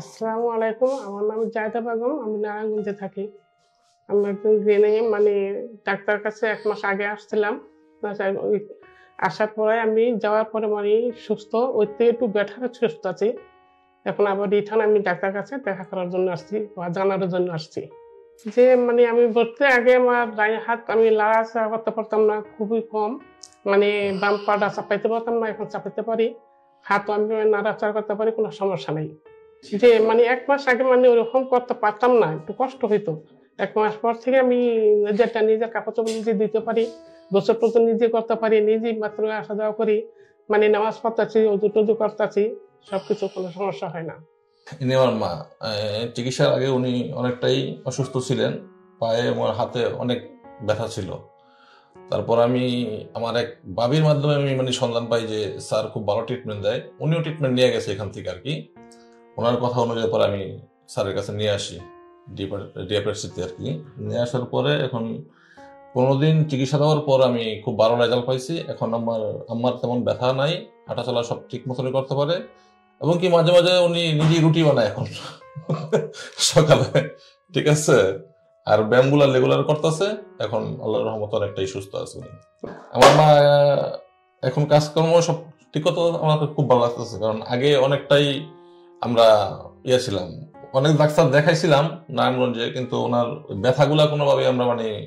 আসসালামু আলাইকুম। আমার নাম জায়দা বেগম। আমি নারায়ণগঞ্জে থাকি। আমি একজন গৃহিণী মানে ডাক্তার কাছে এক মাস আগে আসছিলাম। আসার পরে আমি যাওয়ার পরে মানে সুস্থ, ওই থেকে একটু বেটার সুস্থ আছি। এখন আবার রিটার্ন আমি ডাক্তার কাছে দেখা করার জন্য আসছি বা জানার জন্য আসছি। যে মানে আমি বলতে আগে আমার ডাইন হাত আমি লাড়া লাড়াচাড়া করতে পারতাম না, খুবই কম। মানে বাম পাটা চাপাইতে পারতাম না, এখন চাপাইতে পারি। হাতও আমি নাড়াচাড়া করতে পারি, কোনো সমস্যা নেই। যে মানে এক মাস আগে মানে ওরকম করতে পারতাম না, একটু কষ্ট হইতো। এক মাস পর থেকে আমি নিজেরটা নিজের কাপড় চোপড় নিজে দিতে পারি গোসল টোসল নিজে করতে পারি, নিজেই মাত্র আসা যাওয়া করি মানে নামাজ পড়তেছি, অজু টজু করতেছি, সবকিছু কোনো সমস্যা হয় না। ইনি আমার মা চিকিৎসার আগে উনি অনেকটাই অসুস্থ ছিলেন, পায়ে আমার হাতে অনেক ব্যথা ছিল। তারপর আমি, আমার এক বাবির মাধ্যমে আমি মানে সন্ধান পাই যে স্যার খুব ভালো ট্রিটমেন্ট দেয়, উনিও ট্রিটমেন্ট নিয়ে গেছে এখান থেকে আর কি। ওনার কথা অনুযায়ী পরে আমি স্যারের কাছে নিয়ে আসি ডিএপএসিতে আর কি। নিয়ে আসার পরে এখন পনেরো দিন চিকিৎসা দেওয়ার পর আমি খুব ভালো রেজাল্ট পাইছি। এখন আমার আমার তেমন ব্যথা নাই, হাঁটা চলা সব ঠিক মতনই করতে পারে। এবং কি মাঝে মাঝে উনি নিজেই রুটি বানায় এখন। সকালে, ঠিক আছে? আর ব্যায়ামগুলা রেগুলার করতেছে। এখন আল্লাহর রহমত অনেকটাই সুস্থ আছে উনি। আমার মা, এখন কাজকর্ম সব ঠিক কথা আমার খুব ভালো লাগতেছে। কারণ আগে অনেকটাই আমরা ইয়ে ছিলাম। অনেক ডাক্তার দেখাইছিলাম নারায়ণগঞ্জে, কিন্তু ওনার ব্যথাগুলা কোনোভাবে আমরা মানে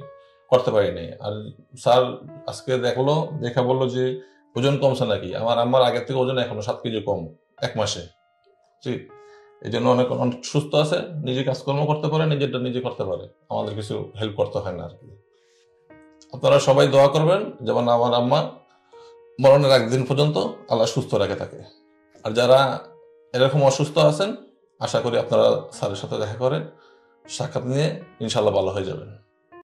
করতে পারিনি। আর স্যার আজকে দেখল, দেখা বলল যে ওজন কমছে নাকি? আমার আমার আগের থেকে ওজন এখনও সাত কেজি কম, এক মাসে। ঠিক এই জন্য অনেক অনেক সুস্থ আছে, নিজে কাজকর্ম করতে পারে, নিজেরটা নিজে করতে পারে। আমাদের কিছু হেল্প করতে হয় না আর কি। আপনারা সবাই দোয়া করবেন যেমন আমার আম্মা, মরণের একদিন পর্যন্ত আল্লাহ সুস্থ রাখে থাকে। আর যারা এরকম অসুস্থ আছেন, আশা করি আপনারা স্যারের সাথে দেখা করেন সাক্ষাৎ নিয়ে ইনশাল্লাহ ভালো হয়ে যাবেন।